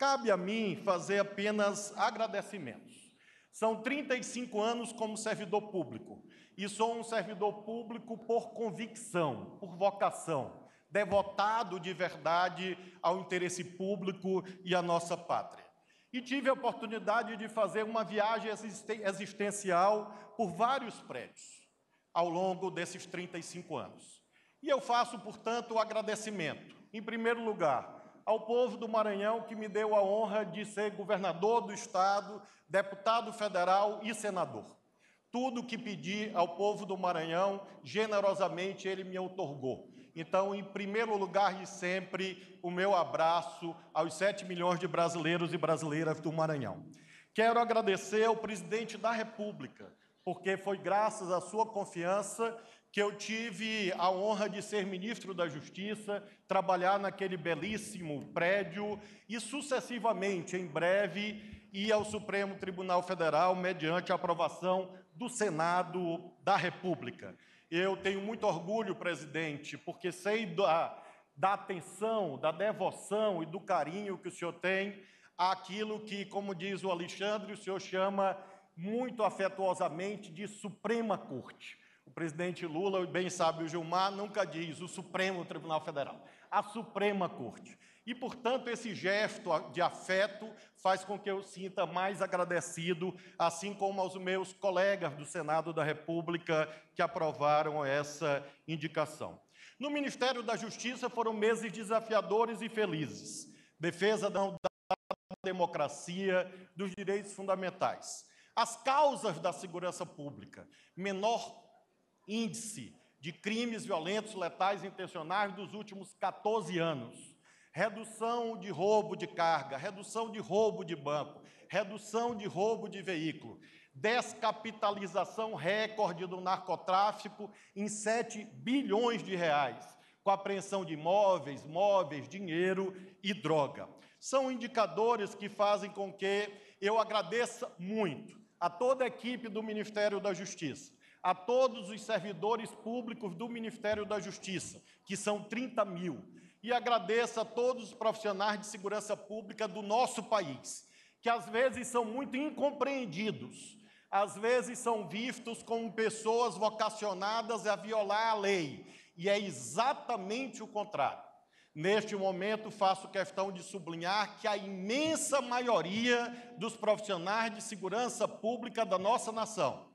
cabe a mim fazer apenas agradecimentos. São 35 anos como servidor público e sou um servidor público por convicção, por vocação, devotado de verdade ao interesse público e à nossa pátria. E tive a oportunidade de fazer uma viagem existencial por vários prédios ao longo desses 35 anos. E eu faço, portanto, o agradecimento, em primeiro lugar, ao povo do Maranhão que me deu a honra de ser governador do Estado, deputado federal e senador. Tudo que pedi ao povo do Maranhão, generosamente ele me otorgou. Então, em primeiro lugar e sempre, o meu abraço aos 7 milhões de brasileiros e brasileiras do Maranhão. Quero agradecer ao presidente da República, porque foi graças à sua confiança que eu tive a honra de ser ministro da Justiça, trabalhar naquele belíssimo prédio e sucessivamente, em breve, ir ao Supremo Tribunal Federal mediante a aprovação do Senado da República. Eu tenho muito orgulho, presidente, porque sei da, da atenção, da devoção e do carinho que o senhor tem àquilo que, como diz o Alexandre, o senhor chama muito afetuosamente de Suprema Corte. O presidente Lula, bem sabe o Gilmar, nunca diz o Supremo Tribunal Federal, a Suprema Corte. E, portanto, esse gesto de afeto faz com que eu sinta mais agradecido, assim como aos meus colegas do Senado da República que aprovaram essa indicação. No Ministério da Justiça foram meses desafiadores e felizes. Defesa da democracia, dos direitos fundamentais. As causas da segurança pública, menor índice de crimes violentos, letais intencionais dos últimos 14 anos. Redução de roubo de carga, redução de roubo de banco, redução de roubo de veículo, descapitalização recorde do narcotráfico em 7 bilhões de reais, com apreensão de imóveis, móveis, dinheiro e droga. São indicadores que fazem com que eu agradeça muito a toda a equipe do Ministério da Justiça, a todos os servidores públicos do Ministério da Justiça, que são 30 mil, e agradeço a todos os profissionais de segurança pública do nosso país, que às vezes são muito incompreendidos, às vezes são vistos como pessoas vocacionadas a violar a lei, e é exatamente o contrário. Neste momento, faço questão de sublinhar que a imensa maioria dos profissionais de segurança pública da nossa nação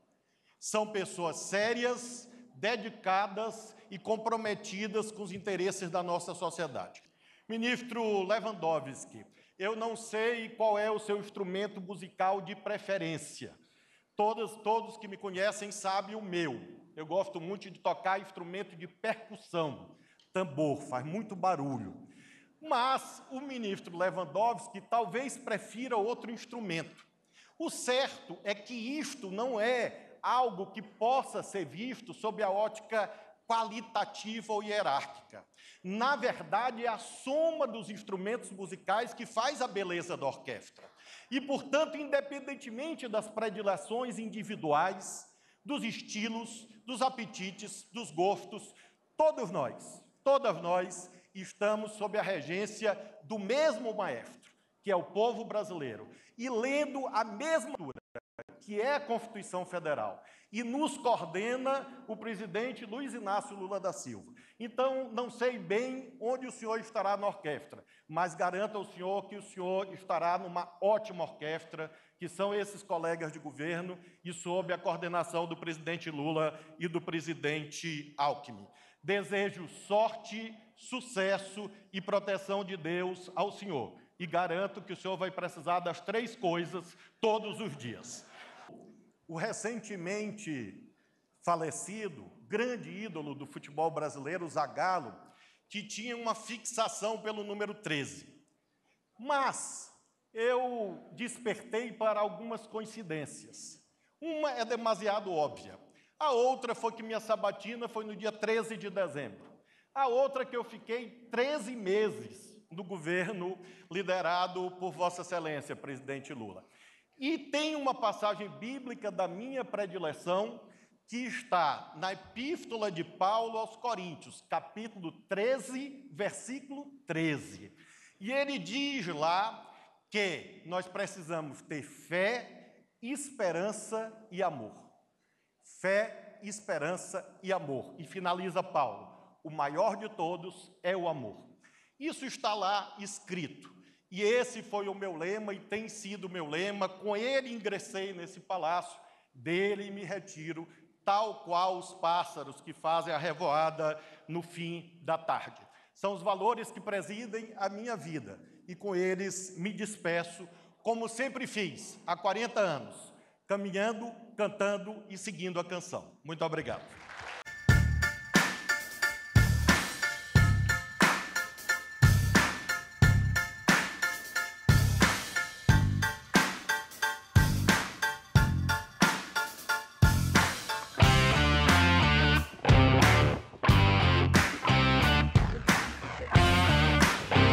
são pessoas sérias, dedicadas e comprometidas com os interesses da nossa sociedade. Ministro Lewandowski, eu não sei qual é o seu instrumento musical de preferência. Todos, todos que me conhecem sabem o meu. Eu gosto muito de tocar instrumento de percussão, tambor, faz muito barulho. Mas o ministro Lewandowski talvez prefira outro instrumento. O certo é que isto não é algo que possa ser visto sob a ótica qualitativa ou hierárquica. Na verdade, é a soma dos instrumentos musicais que faz a beleza da orquestra. E, portanto, independentemente das predileções individuais, dos estilos, dos apetites, dos gostos, todos nós, todas nós estamos sob a regência do mesmo maestro, que é o povo brasileiro, e lendo a mesma que é a Constituição Federal, e nos coordena o presidente Luiz Inácio Lula da Silva. Então, não sei bem onde o senhor estará na orquestra, mas garanto ao senhor que o senhor estará numa ótima orquestra, que são esses colegas de governo e sob a coordenação do presidente Lula e do presidente Alckmin. Desejo sorte, sucesso e proteção de Deus ao senhor e garanto que o senhor vai precisar das três coisas todos os dias. O recentemente falecido, grande ídolo do futebol brasileiro, Zagallo, que tinha uma fixação pelo número 13. Mas eu despertei para algumas coincidências. Uma é demasiado óbvia. A outra foi que minha sabatina foi no dia 13 de dezembro. A outra que eu fiquei 13 meses do governo liderado por Vossa Excelência, presidente Lula. E tem uma passagem bíblica da minha predileção que está na Epístola de Paulo aos Coríntios, capítulo 13, versículo 13. E ele diz lá que nós precisamos ter fé, esperança e amor. Fé, esperança e amor. E finaliza Paulo: o maior de todos é o amor. Isso está lá escrito. E esse foi o meu lema e tem sido o meu lema. Com ele ingressei nesse palácio, dele me retiro, tal qual os pássaros que fazem a revoada no fim da tarde. São os valores que presidem a minha vida e com eles me despeço, como sempre fiz há 40 anos, caminhando, cantando e seguindo a canção. Muito obrigado.